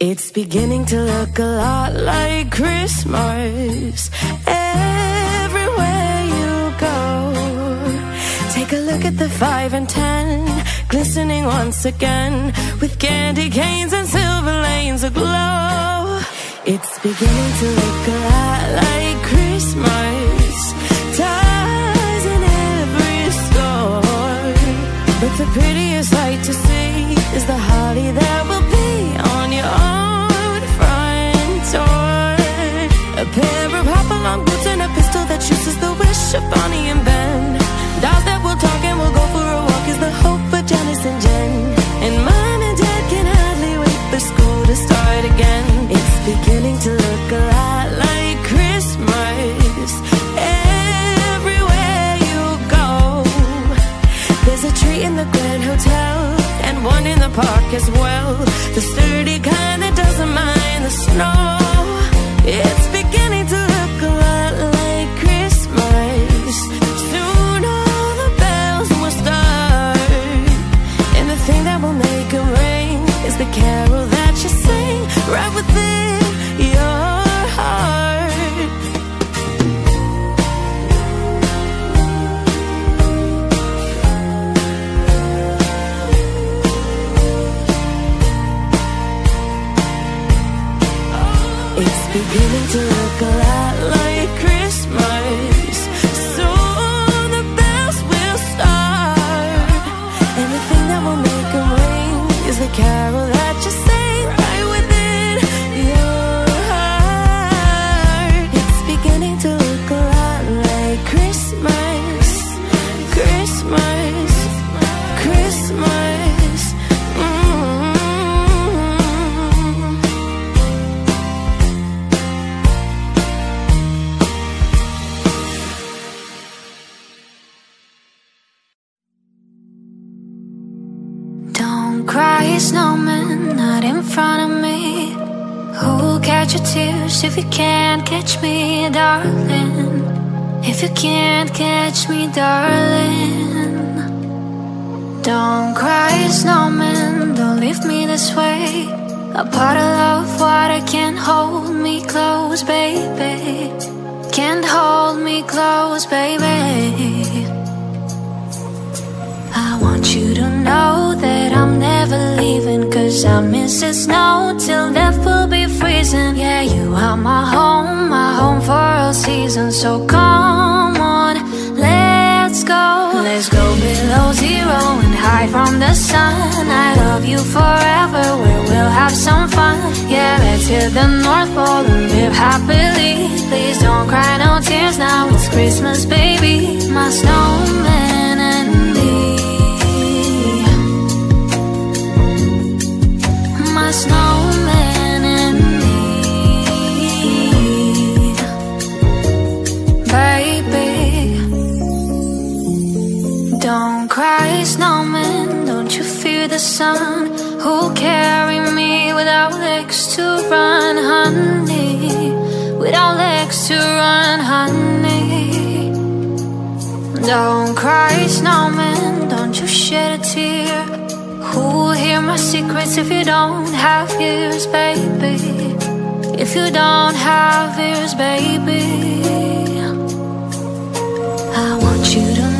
It's beginning to look a lot like Christmas everywhere you go. Take a look at the five and ten, glistening once again with candy canes and silver lanes aglow. It's beginning to look a lot like Christmas. Ties in every store. But the prettiest and Ben. Dolls that will talk and will go for a walk is the hope Janice and Jen. And mom and dad can hardly wait for school to start again. It's beginning to look a lot like Christmas everywhere you go. There's a tree in the Grand Hotel and one in the park as well. The sturdy kind that doesn't mind the snow. It's can't me, darling. Don't cry, snowman, don't leave me this way. A bottle of water can't hold me close, baby. Can't hold me close, baby. I want you to know that I'm never leaving Cause I miss the snow till death will be freezing Yeah, you are my home, my home for all seasons So come go. Let's go below zero and hide from the sun. I love you forever, where we'll have some fun. Yeah, let's hit the North Pole and live happily. Please don't cry, no tears now It's Christmas, baby. My snowman the sun? Who'll carry me without legs to run, honey? Without legs to run, honey. Don't cry, snowman. Don't you shed a tear. Who'll hear my secrets if you don't have ears, baby? If you don't have ears, baby. I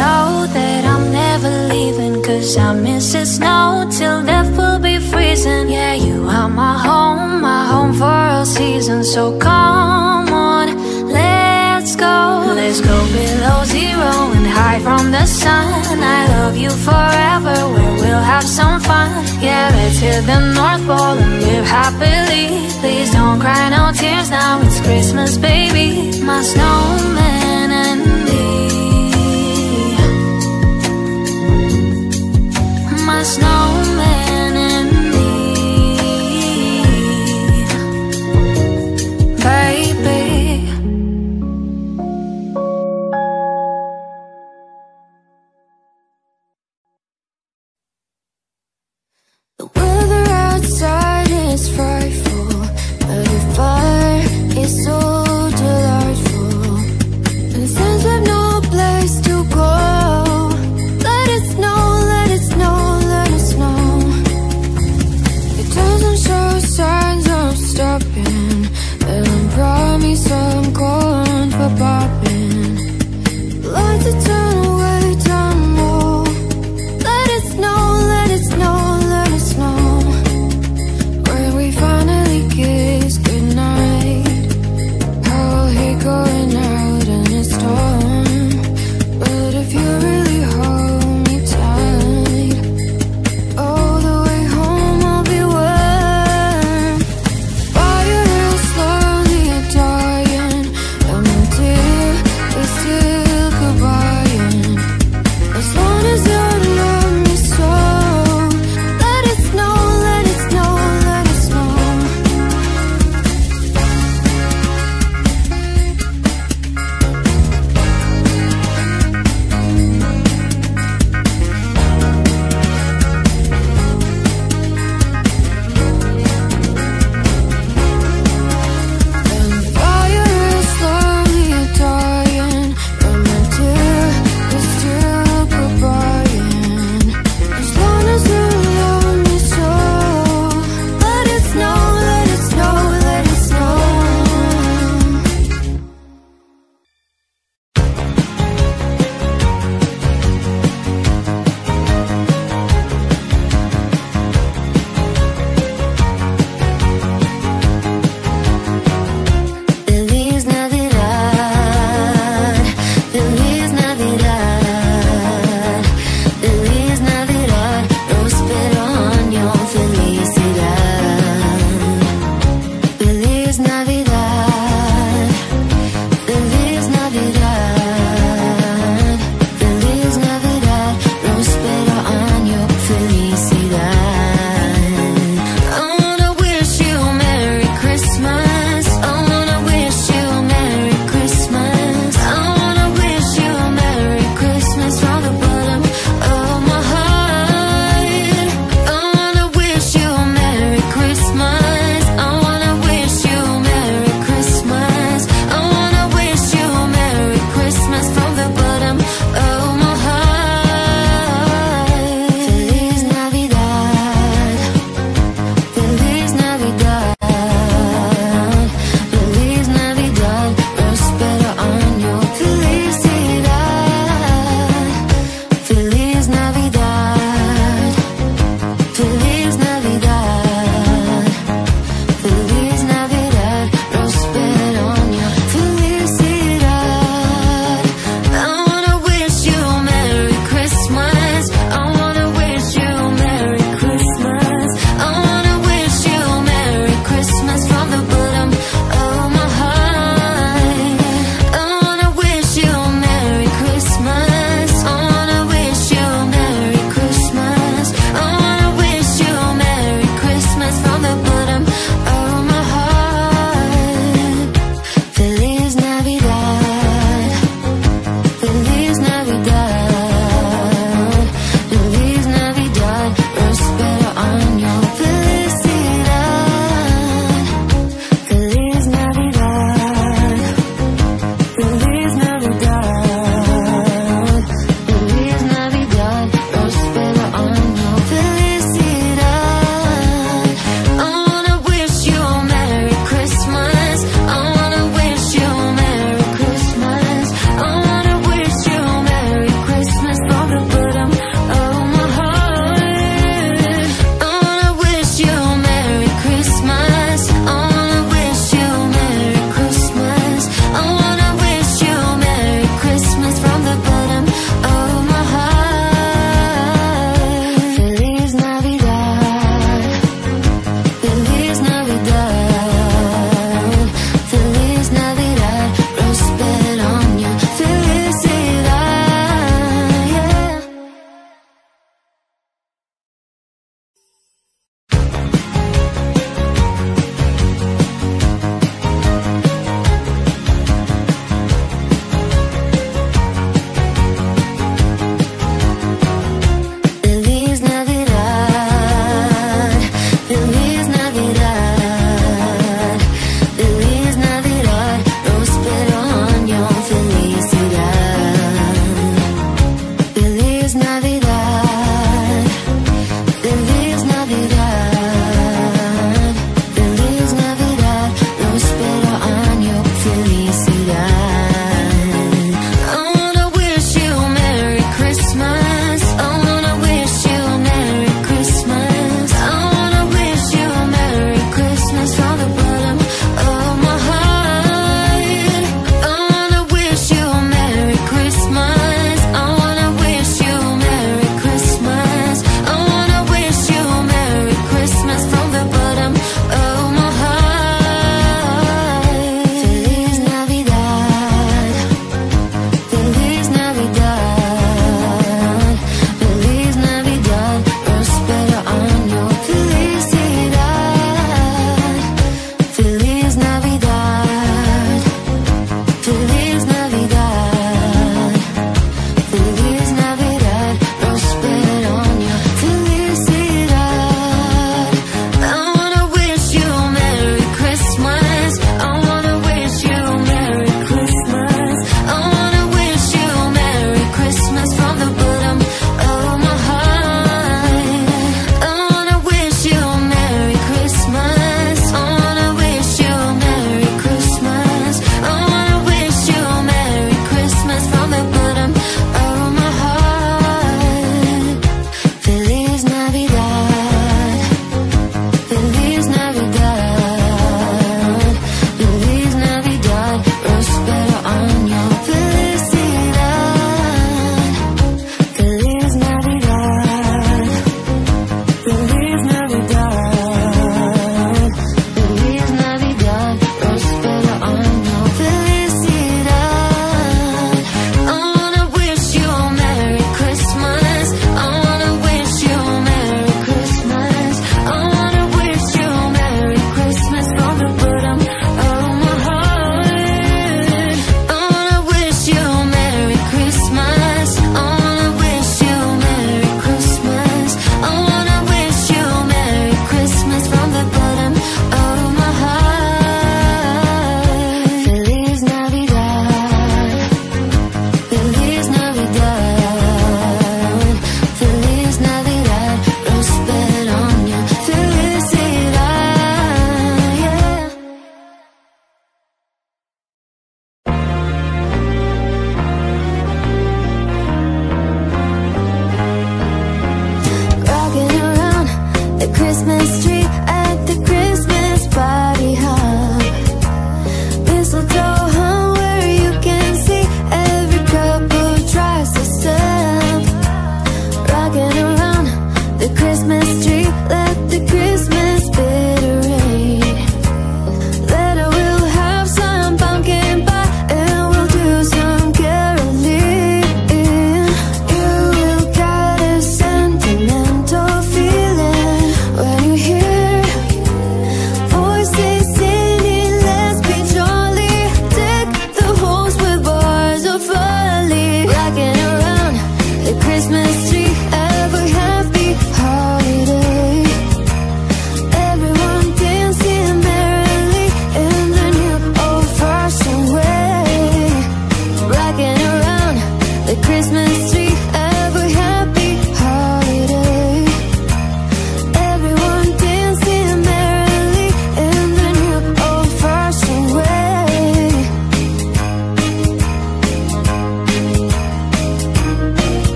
know that I'm never leaving Cause I miss the snow till death will be freezing. Yeah, you are my home, my home for all seasons. So come on, let's go. Let's go below zero and hide from the sun. I love you forever, where we'll have some fun. Yeah, let's hit the North Pole and live happily. Please don't cry, no tears now It's Christmas, baby. My snowman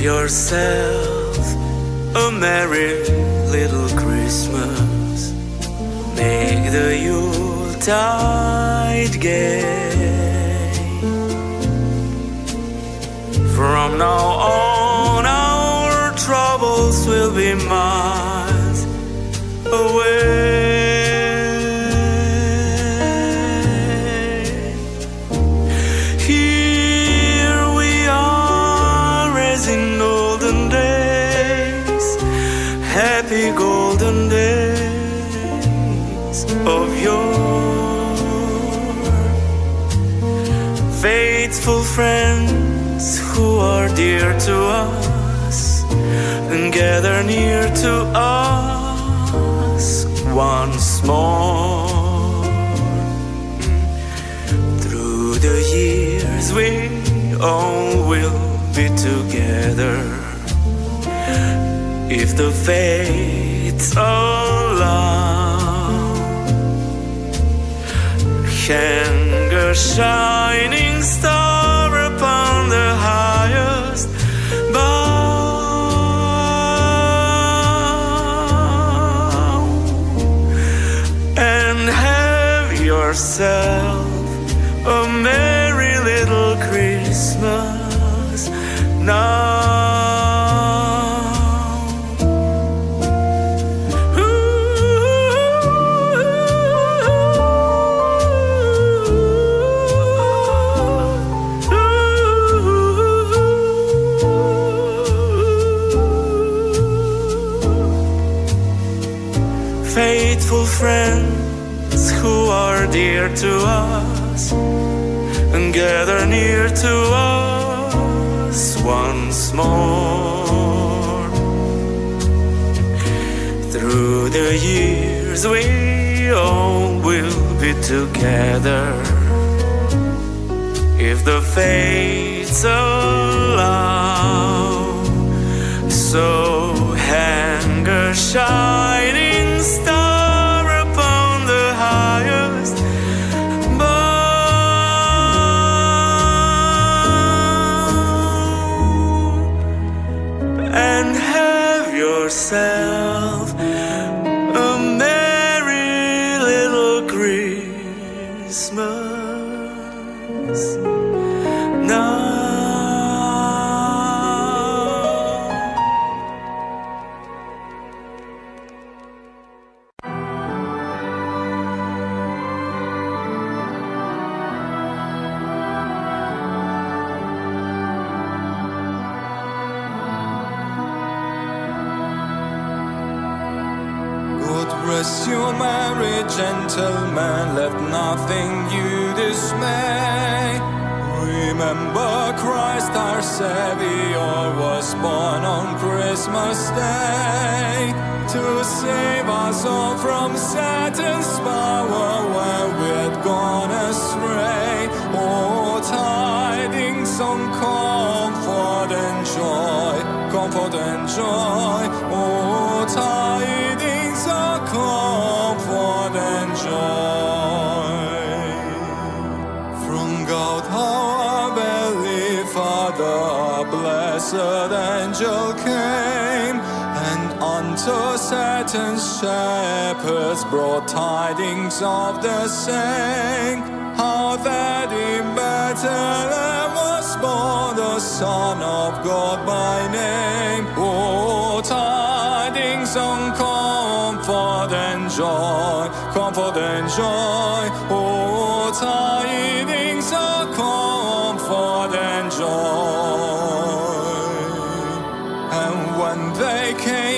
Yourself a merry little Christmas. Make the Yuletide gay. From now on, our troubles will be miles gather near to us once more. Through the years, we all will be together if the fates allow. Hang a shining star yourself a merry little Christmas. Dear to us and gather near to us once more. Through the years, we all will be together if the fates allow. So hang a shining Christmas of the same. How that in Bethlehem was born the Son of God by name. Oh, tidings of comfort and joy, comfort and joy.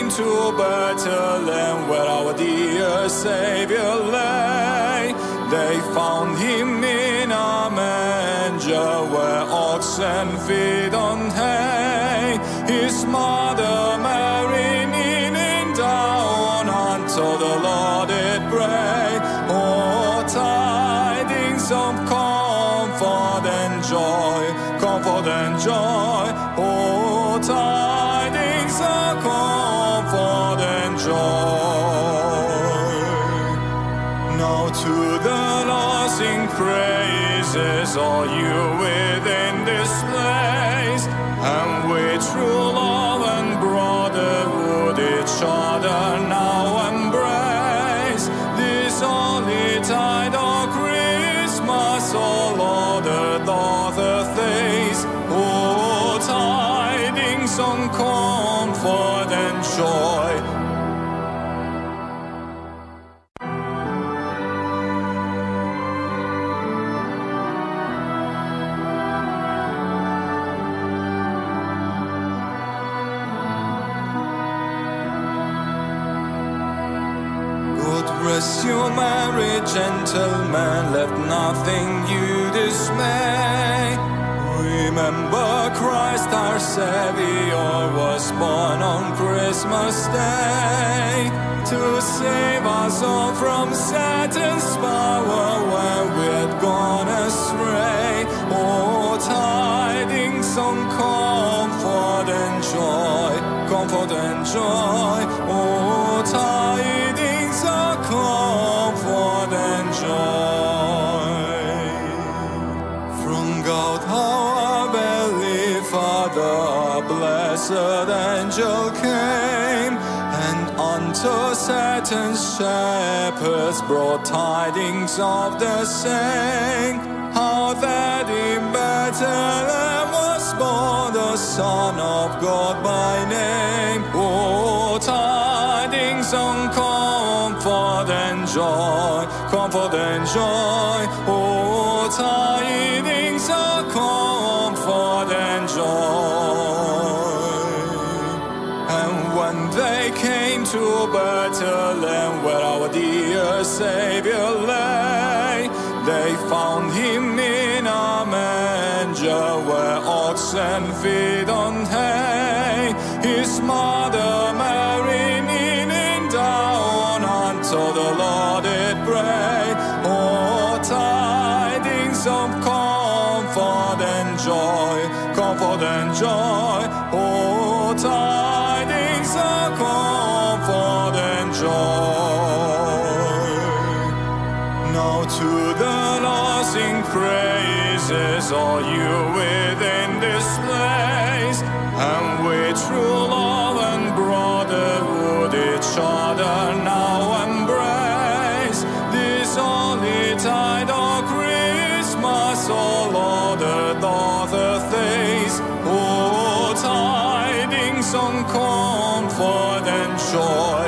Came to Bethlehem, where our dear Savior lay, they found him in a manger where oxen feed on hay. His mother Mary joy. God rest you, merry gentlemen, let nothing you dismay. Remember Christ our Savior was born on Christmas Day to save us all from Satan's power where we'd gone astray. Oh, tidings of comfort and joy, comfort and joy. mountain shepherds brought tidings of the same, how that in Bethlehem was born the Son of God by name. Oh, tidings of comfort and joy, comfort and joy, oh, tidings. Savior lay. They found him in a manger where oxen feed on hay. Holytide or oh Christmas or other, are the days, all oh, tidings of comfort and joy.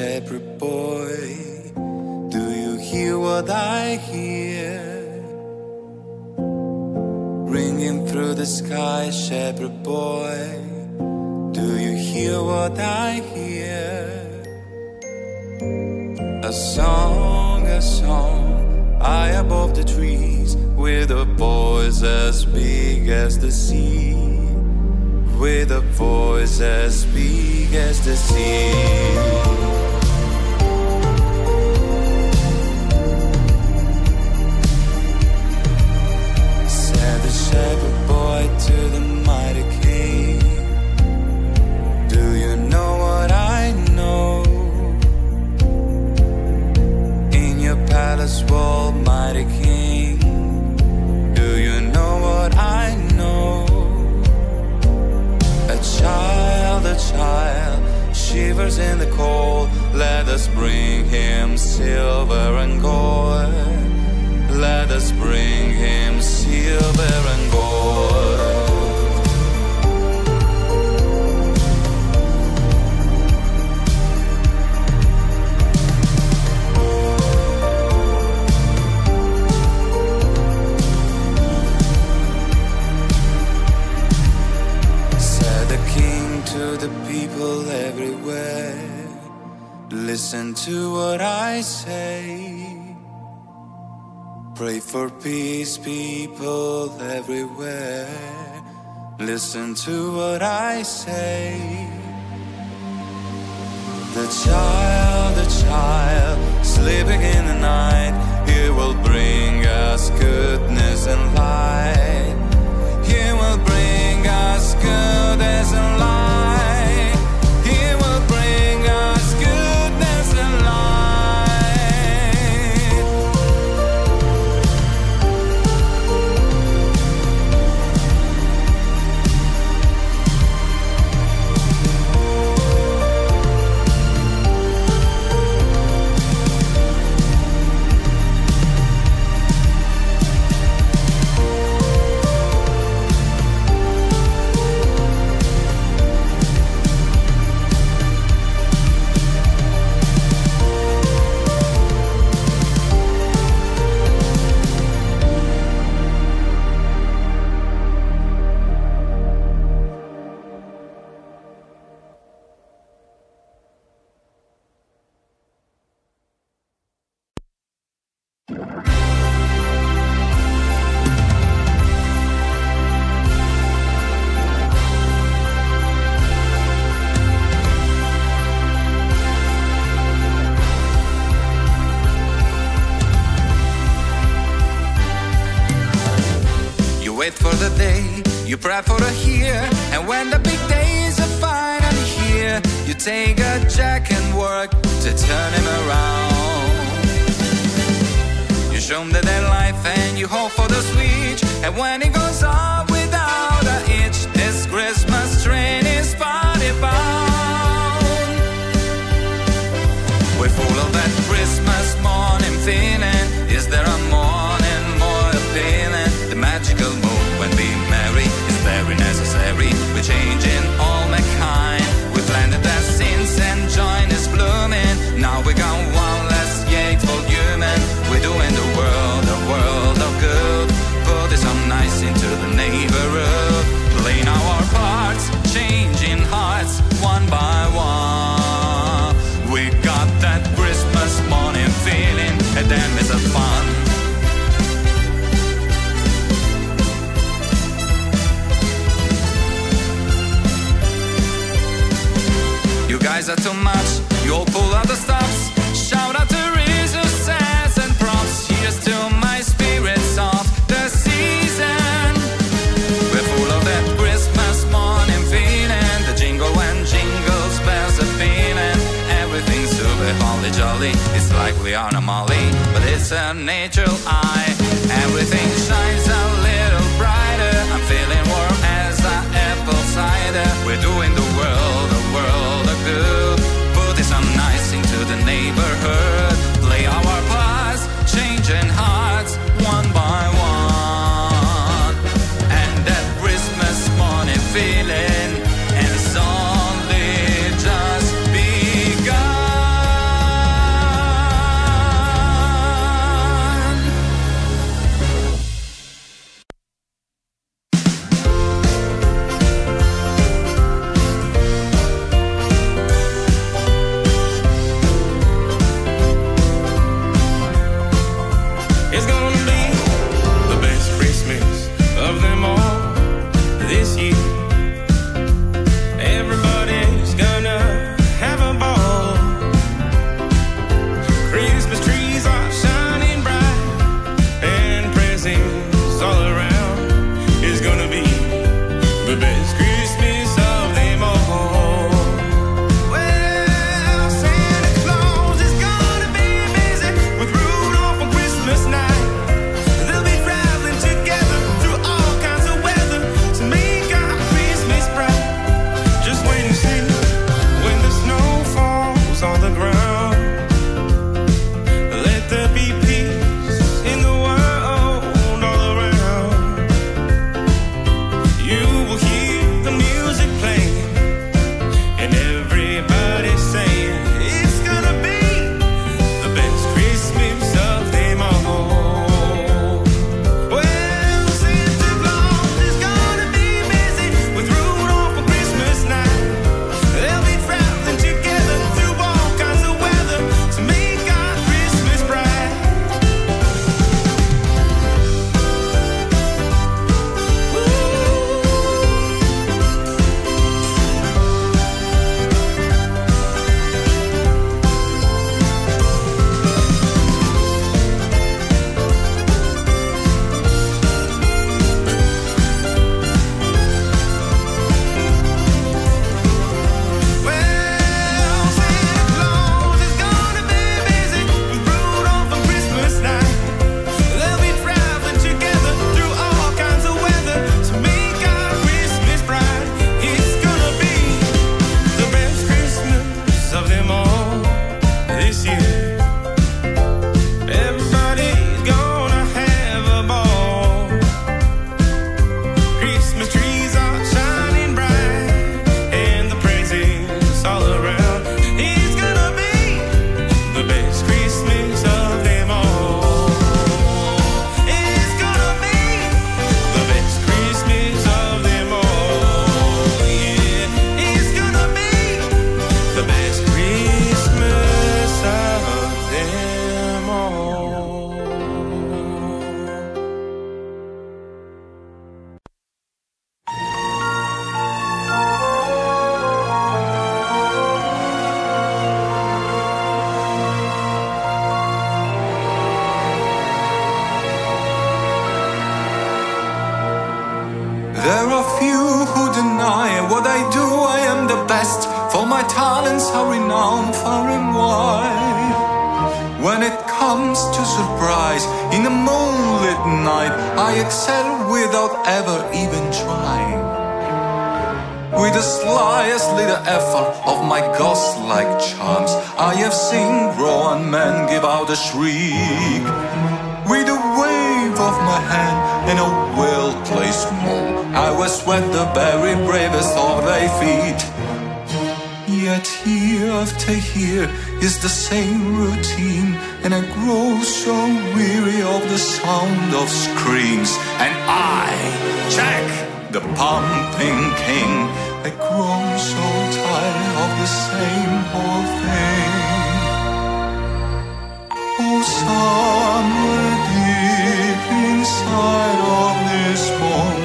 Shepherd boy, do you hear what I hear? Ringing through the sky, shepherd boy, do you hear what I hear? A song, a song, high above the trees, with a voice as big as the sea with a voice as big as the sea. In the cold. Let us bring him silver and gold. Let us bring him silver and people everywhere. Listen to what I say. Pray for peace, people everywhere. Listen to what I say. The child, the child, sleeping in the night, he will bring us goodness and light. He will bring us goodness and light. The day. You pray for a year, and when the big days are finally here, you take a jack and work to turn him around. You show him the dead life and you hope for the switch, and when it goes off without a hitch, this Christmas train is party bound. We're full of that Christmas morning feeling. Is there a more? that too much. You all pull out the stops. Shout out to Rizzo, says and props. Here's to my spirits of the season. We're full of that Christmas morning feeling. The jingle and jingles bells are feeling. Everything's super holly jolly. It's like we are a molly, but it's a natural eye. Everything shines a little brighter. I'm feeling warm as an apple cider. We're doing the For my talents are renowned far and wide. When it comes to surprise, in a moonlit night, I excel without ever even trying. With the slyest little effort of my ghost-like charms, I have seen grown men give out a shriek. With a wave of my hand and a well-placed move, I will sweat the very bravest of their feet. Yet year after year is the same routine, and I grow so weary of the sound of screams. And I, Jack, the Pumpkin King, I grow so tired of the same old thing. Oh, somewhere deep inside of bones,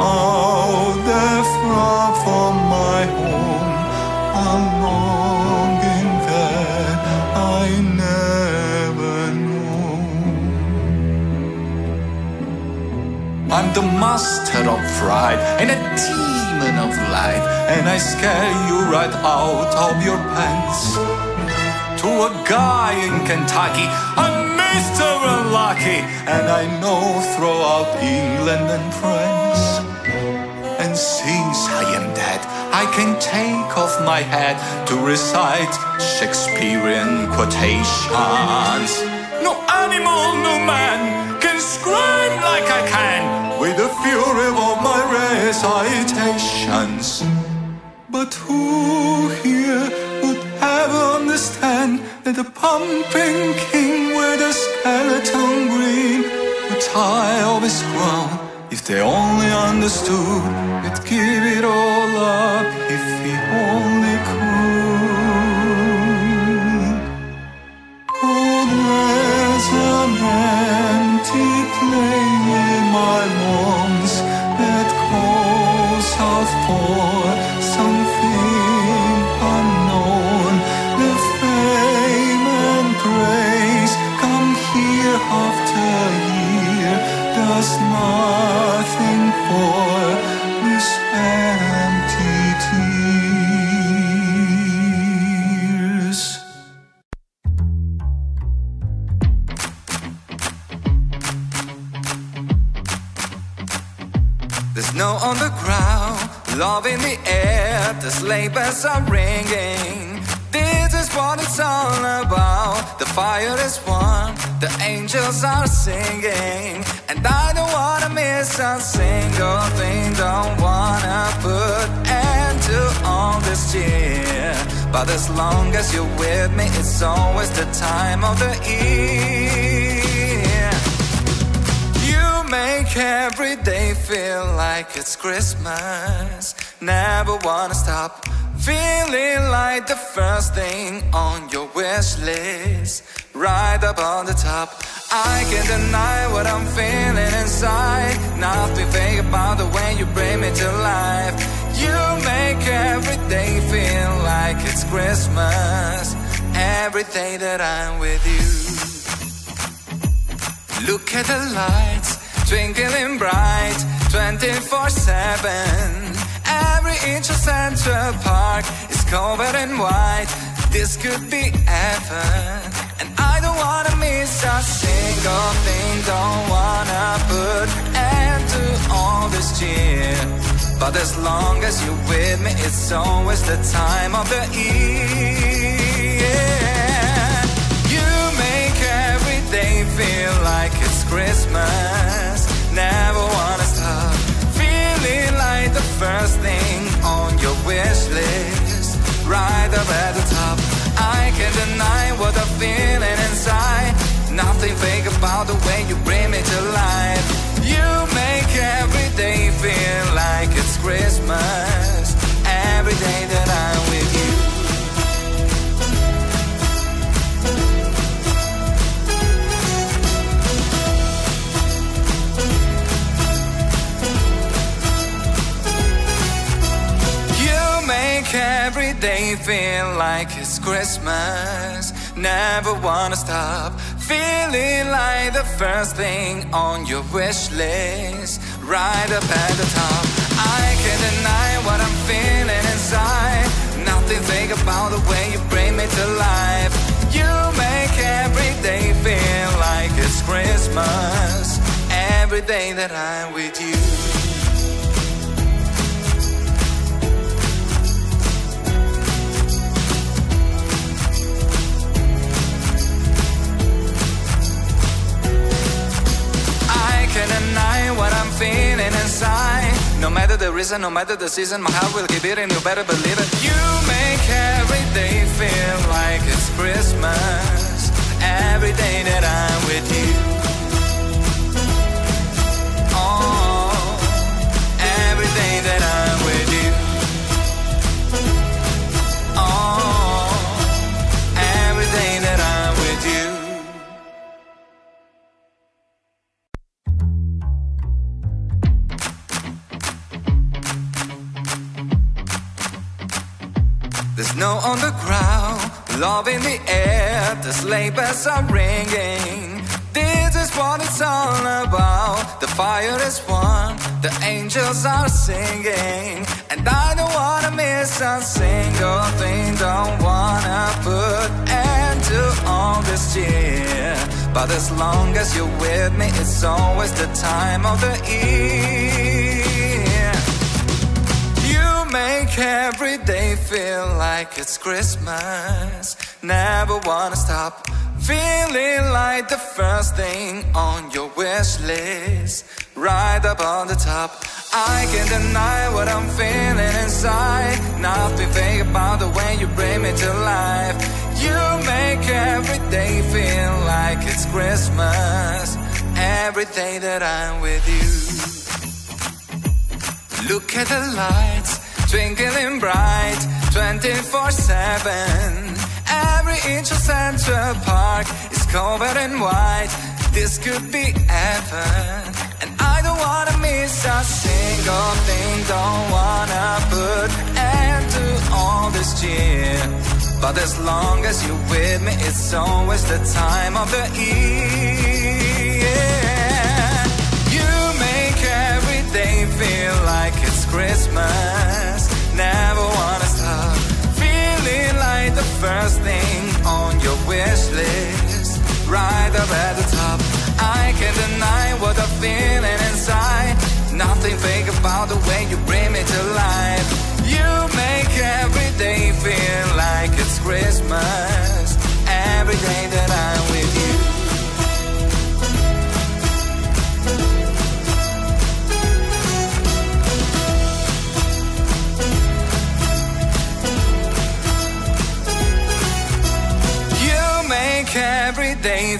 out there far from my home, I never knew. I'm the master of fright and a demon of light, and I scare you right out of your pants. To a guy in Kentucky, I'm Mr. Unlucky, and I know throughout England and France. And since I am dead, I can take off my hat to recite Shakespearean quotations. No animal, no man can scream like I can with the fury of my recitations. But who here would ever understand that the Pumpkin King with a skeleton green would tie of his crown if they only understood he'd give it all up if he only could. Oh, there's an empty plane in my lungs that calls out for bells are ringing. This is what it's all about. Fire is warm, the angels are singing. And I don't wanna miss a single thing, don't wanna put end to all this cheer. But as long as you're with me, it's always the time of the year. You make every day feel like it's Christmas. Never wanna stop feeling like the first thing on your wish list. Right up on the top. I can't deny what I'm feeling inside. Nothing fake about the way you bring me to life. You make every day feel like it's Christmas. Every day that I'm with you. Look at the lights, twinkling bright, 24 7. Every inch of Central Park is covered in white. This could be heaven. And I don't wanna miss a single thing, don't wanna put end to all this cheer. But as long as you're with me, it's always the time of the year. You make every day feel like it's Christmas. Never wanna first thing on your wish list. Right up at the top. I can't deny what I'm feeling inside. Nothing fake about the way you bring me to life. You make every day feel like it's Christmas. Day feel like it's Christmas. Never wanna stop feeling like the first thing on your wish list. Right up at the top. I can't deny what I'm feeling inside. Nothing fake about the way you bring me to life. You make every day feel like it's Christmas. Every day that I'm with you. I can't deny what I'm feeling inside. No matter the reason, no matter the season, my heart will keep beating. You better believe it. You make every day feel like it's Christmas. Every day that I'm with you. Snow on the ground, love in the air, the sleigh bells are ringing. This is what it's all about. The fire is warm, the angels are singing. And I don't wanna miss a single thing, don't wanna put end to all this year. But as long as you're with me, it's always the time of the year. Make every day feel like it's Christmas. Never wanna stop feeling like the first thing on your wish list. Right up on the top. I can't deny what I'm feeling inside. Nothing fake about the way you bring me to life. You make every day feel like it's Christmas. Every day that I'm with you. Look at the lights, twinkling bright, 24 7. Every inch of Central Park is covered in white. This could be heaven. And I don't wanna miss a single thing, don't wanna put end to all this cheer. But as long as you're with me, it's always the time of the year. You make every day feel like it's Christmas. Never wanna stop feeling like the first thing on your wish list. Right up at the top. I can't deny what I'm feeling inside. Nothing fake about the way you bring me to life. You make every day feel like it's Christmas. Every day that I'm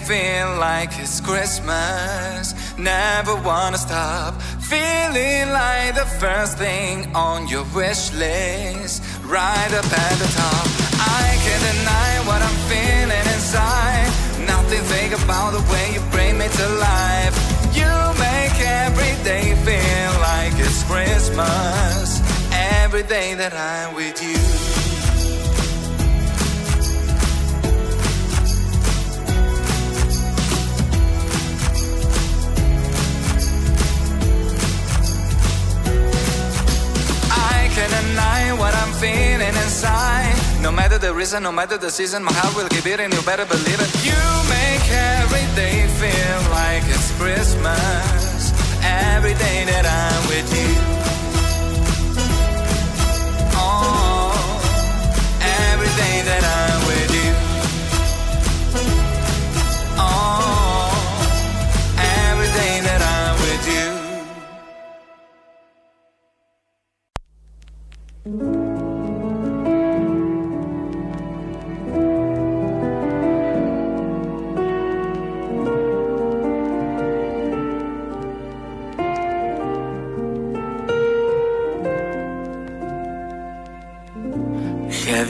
feel like it's Christmas. Never wanna stop feeling like the first thing on your wish list. Right up at the top. I can't deny what I'm feeling inside. Nothing fake about the way you bring me to life. You make every day feel like it's Christmas. Every day that I'm with you. I can't deny what I'm feeling inside. No matter the reason, no matter the season, my heart will keep beating. You better believe it. You make every day feel like it's Christmas. Every day that I'm with you. Oh, every day that I'm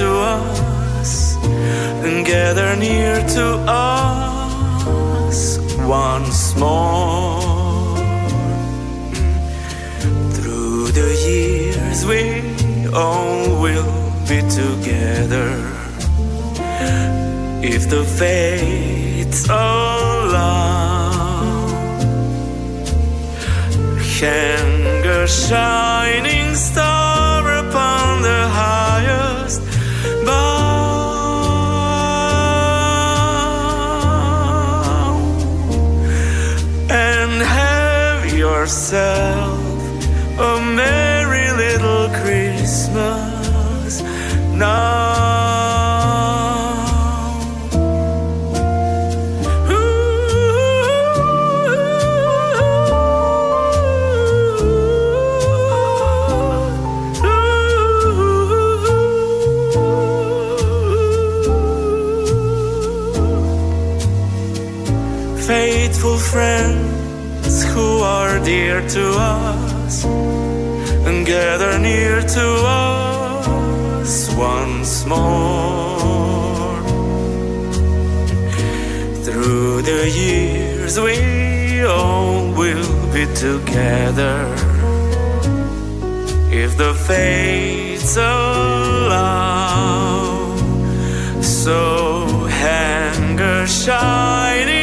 To us and gather near to us once more. Through the years, we all will be together if the fates allow. Hang a shining star upon the highest yourself a merry little Christmas now. Are dear to us and gather near to us once more. Through the years, we all will be together. If the fates allow, so hang a shining.